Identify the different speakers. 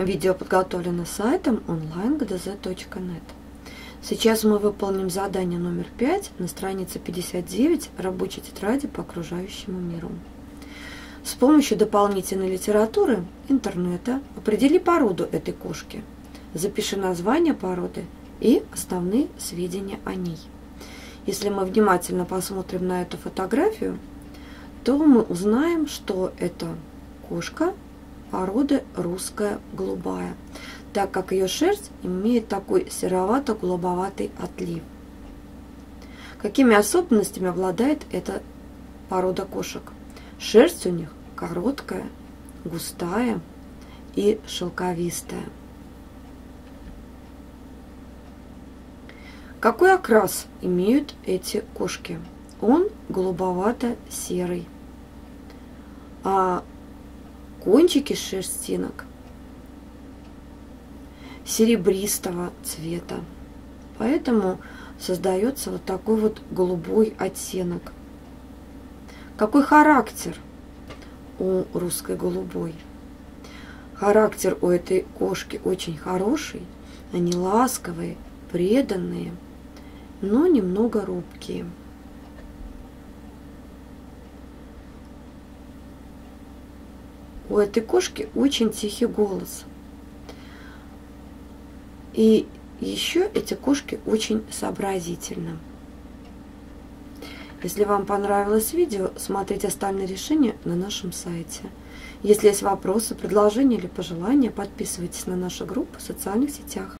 Speaker 1: Видео подготовлено сайтом onlinegdz.net. Сейчас мы выполним задание номер 5 на странице 59 рабочей тетради по окружающему миру. С помощью дополнительной литературы интернета определи породу этой кошки. Запиши название породы и основные сведения о ней. Если мы внимательно посмотрим на эту фотографию, то мы узнаем, что это кошка породы русская голубая, так как ее шерсть имеет такой серовато-голубоватый отлив. Какими особенностями обладает эта порода кошек? Шерсть у них короткая, густая и шелковистая. Какой окрас имеют эти кошки? Он голубовато-серый, а кончики шерстинок серебристого цвета. Поэтому создается вот такой вот голубой оттенок. Какой характер у русской голубой? Характер у этой кошки очень хороший. Они ласковые, преданные, но немного робкие. У этой кошки очень тихий голос. И еще эти кошки очень сообразительны. Если вам понравилось видео, смотрите остальные решения на нашем сайте. Если есть вопросы, предложения или пожелания, подписывайтесь на нашу группу в социальных сетях.